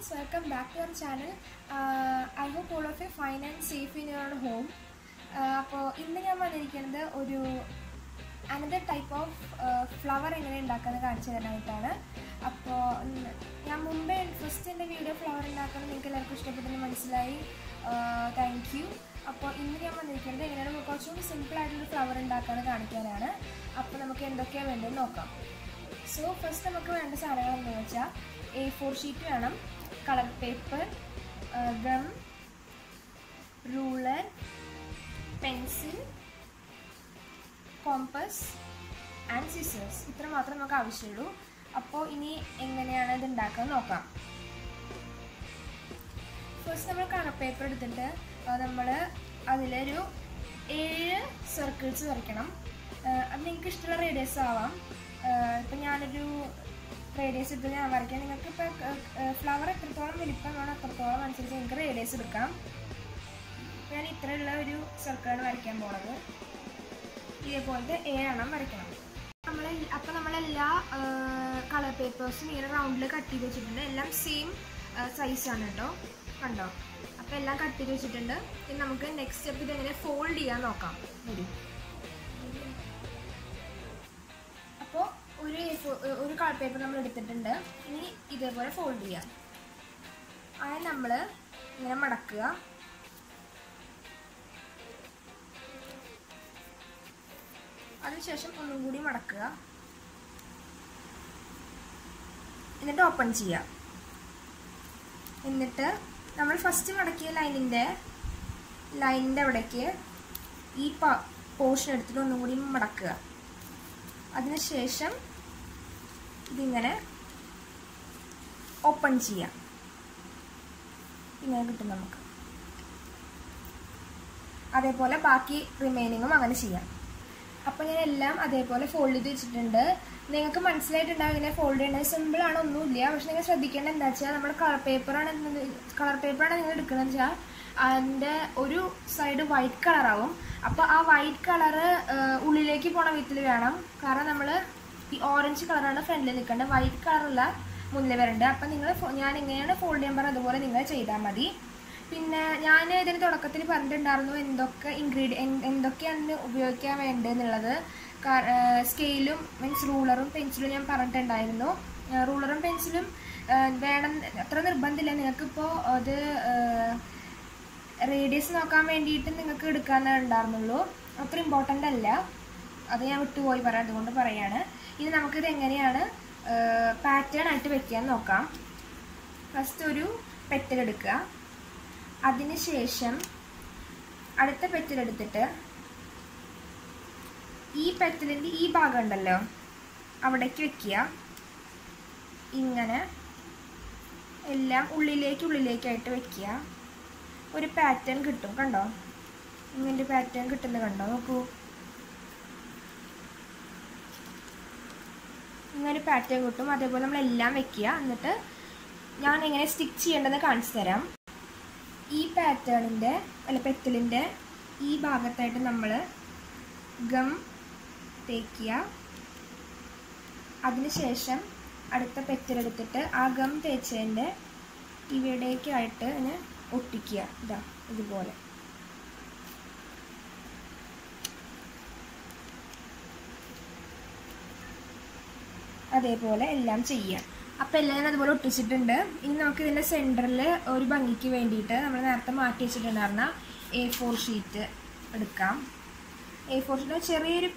friends, welcome back to our channel. Uh, I hope of you fine and safe in your home. അപ്പോൾ ഇന്ന് ഞാൻ വന്നിരിക്കുന്നത് ഒരു another type of flower എങ്ങനെ ഉണ്ടാക്കുന്നത് കാണിച്ചു തരാനായിട്ടാണ്. അപ്പോൾ ഞാൻ മുമ്പേ ഫസ്റ്റ് എന്റെ വീഡിയോ ഫ്ലവർ ഉണ്ടാക്കുന്നത് നിങ്ങൾക്ക് എല്ലാവർക്കും ഇഷ്ടപ്പെട്ടെന്ന് മനസ്സിലായി. താങ്ക് യു അപ്പോൾ ഇന്ന് ഞാൻ വന്നിരിക്കുന്നത് എങ്ങനെയാണ് കുറച്ചുകൂടി സിമ്പിളായിട്ടൊരു ഫ്ലവർ ഉണ്ടാക്കുന്നത് കാണിക്കാനാണ്. അപ്പോൾ നമുക്ക് എന്തൊക്കെയാണ് വേണ്ടത് നോക്കാം. സോ ഫസ്റ്റ് നമുക്ക് വേണ്ട സാധനങ്ങൾ എന്താണെന്ന് വെച്ചാൽ എ ഫോർ ഷീറ്റ് വേണം. Colour paper gum ruler pencil compass and scissors ഇത്ര മാത്രം നമുക്ക് ആവശ്യമുള്ളൂ. അപ്പോൾ ഇനി എങ്ങനെയാണ് ഇത് ഉണ്ടാക്കാൻ നോക്കാം. ഫസ്റ്റ് നമ്മൾ കളർ പേപ്പർ എടുത്തിട്ട് നമ്മൾ അതിലൊരു ഏഴ് സർക്കിൾസ് വരയ്ക്കണം. അത് നിങ്ങൾക്ക് ഇഷ്ടമുള്ള റേഡിയസ് ആവാം. ഇപ്പം ഞാനൊരു റേഡിയസ് എടുത്ത് ഞാൻ വരയ്ക്കാം നിങ്ങൾക്ക് ഇപ്പോൾ ഫ്ലവർ എത്രത്തോളം വലിപ്പം വേണം അത്രത്തോളം അനുസരിച്ച് നിങ്ങൾക്ക് റേഡിയസ് എടുക്കാം. ഞാൻ ഇത്രയുള്ള ഒരു സർക്കിളാണ് വരയ്ക്കാൻ പോണത്. ഇതേപോലത്തെ ഏഴെണ്ണം വരയ്ക്കണം. നമ്മൾ അപ്പോൾ നമ്മളെല്ലാ കളർ പേപ്പേഴ്സും ഇങ്ങനെ റൗണ്ടിൽ കട്ട് ചെയ്ത് വെച്ചിട്ടുണ്ട്. എല്ലാം സെയിം സൈസാണ് കേട്ടോ കണ്ടോ? അപ്പോൾ എല്ലാം കട്ട് ചെയ്ത് വെച്ചിട്ടുണ്ട്. ഇനി നമുക്ക് നെക്സ്റ്റ് സ്റ്റെപ്പ് ഇതെങ്ങനെ ഫോൾഡ് ചെയ്യാൻ നോക്കാം. വരും അപ്പോൾ ഒരു ഒരു കളർ പേപ്പർ നമ്മൾ എടുത്തിട്ടുണ്ട്. ഇനി ഇതേപോലെ ഫോൾഡ് ചെയ്യാം. അത് നമ്മൾ ഇങ്ങനെ മടക്കുക. അതിനുശേഷം ഒന്നും കൂടി മടക്കുക. എന്നിട്ട് ഓപ്പൺ ചെയ്യുക എന്നിട്ട് നമ്മൾ ഫസ്റ്റ് മടക്കിയ ലൈനിന്റെ ലൈനിന്റെ അവിടേക്ക് ഈ പോർഷൻ എടുത്തിട്ട് ഒന്നും കൂടി മടക്കുക. അതിനുശേഷം ഇതിങ്ങനെ ഓപ്പൺ ചെയ്യാം. ഇങ്ങനെ കിട്ടും നമുക്ക്. അതേപോലെ ബാക്കി റിമൈനിങ്ങും അങ്ങനെ ചെയ്യാം. അപ്പോൾ ഞാൻ എല്ലാം അതേപോലെ ഫോൾഡ് ചെയ്ത് വെച്ചിട്ടുണ്ട്. നിങ്ങൾക്ക് മനസ്സിലായിട്ടുണ്ടാവും ഇങ്ങനെ ഫോൾഡ് ചെയ്യണത് സിമ്പിൾ ആണ് ഒന്നുമില്ല. പക്ഷെ നിങ്ങൾ ശ്രദ്ധിക്കേണ്ട എന്താ വെച്ചാൽ നമ്മുടെ കളർ പേപ്പറാണ് കളർ പേപ്പറാണ് നിങ്ങൾ എടുക്കുന്നത് വെച്ചാൽ അതിന്റെ ഒരു സൈഡ് വൈറ്റ് കളറാവും അപ്പോൾ ആ വൈറ്റ് കളറ് ഉള്ളിലേക്ക് പോണ വിധത്തിൽ വേണം. കാരണം നമ്മൾ ഈ ഓറഞ്ച് കളറാണ് ഫ്രണ്ടിൽ നിൽക്കേണ്ടത് വൈറ്റ് കളറുള്ള മുന്നിൽ വരേണ്ടത് അപ്പം നിങ്ങൾ ഞാൻ എങ്ങനെയാണ് ഫോൾഡ് ചെയ്യാൻ പറഞ്ഞത്. അതുപോലെ നിങ്ങൾ ചെയ്താൽ മതി. പിന്നെ ഞാൻ ഇതിന് തുടക്കത്തിൽ പറഞ്ഞിട്ടുണ്ടായിരുന്നു എന്തൊക്കെ ഇൻഗ്രീഡിയൻ എന്തൊക്കെയാണ് ഉപയോഗിക്കാൻ വേണ്ടതെന്നുള്ളത്. സ്കെയിലും മീൻസ് റൂളറും പെൻസിലും ഞാൻ പറഞ്ഞിട്ടുണ്ടായിരുന്നു. റൂളറും പെൻസിലും വേണം അത്ര നിർബന്ധമില്ല. നിങ്ങൾക്കിപ്പോൾ അത് റേഡിയസ് നോക്കാൻ വേണ്ടിയിട്ട് നിങ്ങൾക്ക് എടുക്കാനേ ഉണ്ടായിരുന്നുള്ളൂ. അത്ര ഇമ്പോർട്ടന്റ് അല്ല. അത് ഞാൻ വിട്ടുപോയി പറയാം അതുകൊണ്ട് പറയാണ്. ഇനി നമുക്കിത് എങ്ങനെയാണ് പാറ്റേൺ ആയിട്ട് വെക്കാൻ നോക്കാം. ഫസ്റ്റ് ഒരു പെറ്റലെടുക്കുക അതിന് ശേഷം അടുത്ത പെറ്റലെടുത്തിട്ട് ഈ പെറ്റലിന്റെ ഈ ഭാഗം ഉണ്ടല്ലോ അവിടേക്ക് വെക്കുക. ഇങ്ങനെ എല്ലാം ഉള്ളിലേക്ക് ഉള്ളിലേക്കായിട്ട് വെക്കുക. ഒരു പാറ്റേൺ കിട്ടും കണ്ടോ? ഇങ്ങനെ പാറ്റേൺ കിട്ടുന്നത് കണ്ടോ? നോക്കൂ. ഇങ്ങനെ പാറ്റേൺ കിട്ടും. അതേപോലെ നമ്മളെല്ലാം വെക്കുക. എന്നിട്ട് ഞാൻ എങ്ങനെ സ്റ്റിച്ച് ചെയ്യേണ്ടതെന്ന് കാണിച്ചു തരാം. ഈ പാറ്റേണിന്റെ അല്ല പെറ്റലിന്റെ ഈ ഭാഗത്തായിട്ട് നമ്മൾ ഗം തേക്കുക അതിനുശേഷം അടുത്ത പെറ്റലെടുത്തിട്ട് ആ ഗം തേച്ചതിന്റെ ഇവിടേക്കായിട്ട് ഇങ്ങനെ ഒട്ടിക്കുക. ഇതാ ഇതുപോലെ. അതേപോലെ എല്ലാം ചെയ്യാം. അപ്പം എല്ലാം അതുപോലെ ഒട്ടിച്ചിട്ടുണ്ട്. ഇനി നമുക്ക് ഇതിന്റെ സെന്ററിൽ ഒരു ഭംഗിക്ക് വേണ്ടിയിട്ട് നമ്മൾ നേരത്തെ മാറ്റി വെച്ചിട്ടുണ്ടായിരുന്ന എ ഫോർ ഷീറ്റ് എടുക്കാം. എ ഫോർ ഷീറ്റ് ചെറിയൊരു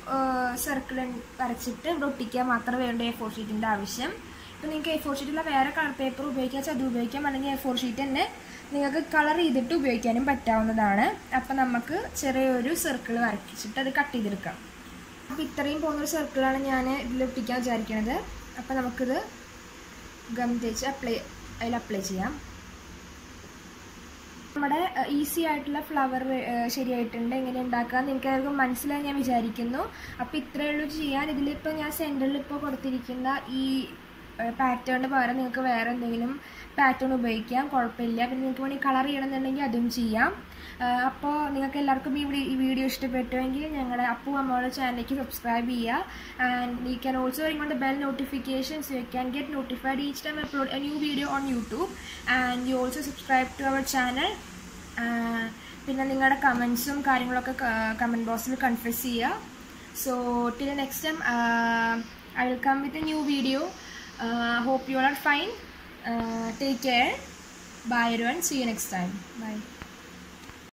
സർക്കിൾ വരച്ചിട്ട് ഇവിടെ ഒട്ടിക്കാൻ മാത്രമേ വേണ്ട എ ഫോർ ഷീറ്റിന്റെ ആവശ്യം. ഇപ്പം നിങ്ങൾക്ക് എ ഫോർ ഷീറ്റുള്ള വേറെ കളർ പേപ്പർ ഉപയോഗിക്കാം അത് ഉപയോഗിക്കാം. അല്ലെങ്കിൽ എ ഫോർ ഷീറ്റ് തന്നെ നിങ്ങൾക്ക് കളർ ചെയ്തിട്ട് ഉപയോഗിക്കാനും പറ്റാവുന്നതാണ്. അപ്പം നമുക്ക് ചെറിയൊരു സർക്കിൾ വരച്ചിട്ട് അത് കട്ട് ചെയ്തെടുക്കാം. അപ്പോൾ ഇത്രയും പോകുന്നൊരു സർക്കിളാണ് ഞാൻ ഇതിൽ ഒട്ടിക്കാൻ വിചാരിക്കുന്നത് അപ്പോൾ നമുക്കിത് ഗം തേച്ച് അപ്ലൈ അതിൽ അപ്ലൈ ചെയ്യാം. നമ്മുടെ ഈസി ആയിട്ടുള്ള ഫ്ലവർ ശരിയായിട്ടുണ്ട്. എങ്ങനെ ഉണ്ടാക്കാം നിങ്ങൾക്ക് എല്ലാവർക്കും മനസ്സിലായി ഞാൻ വിചാരിക്കുന്നു. അപ്പോൾ ഇത്രയേ ഉള്ളൂ ചെയ്യാൻ. ഇതിലിപ്പോൾ ഞാൻ സെന്ററിൽ ഇപ്പോൾ കൊടുത്തിരിക്കുന്ന ഈ പാറ്റേണിന് പകരം നിങ്ങൾക്ക് വേറെ എന്തെങ്കിലും പാറ്റേൺ ഉപയോഗിക്കാം കുഴപ്പമില്ല. പിന്നെ നിങ്ങൾക്ക് വേണമെങ്കിൽ കളർ ചെയ്യണമെന്നുണ്ടെങ്കിൽ അതും ചെയ്യാം. അപ്പോൾ നിങ്ങൾക്ക് എല്ലാവർക്കും ഈ ഈ വീഡിയോ ഇഷ്ടപ്പെട്ടുവെങ്കിൽ ഞങ്ങളുടെ അപ്പു അമ്മയുടെ ചാനലിലേക്ക് സബ്സ്ക്രൈബ് ചെയ്യുക. And you can also ring on the bell notifications you can get notified each time upload a new video on YouTube and you also subscribe to our channel പിന്നെ നിങ്ങളുടെ കമൻസും കാര്യങ്ങളൊക്കെ കമന്റ് ബോക്സിൽ കൺഫ്യൂസ് ചെയ്യുക. So till next time I will come with a new video uh, hope you all are fine. Uh, take care. Bye everyone. See you next time. Bye.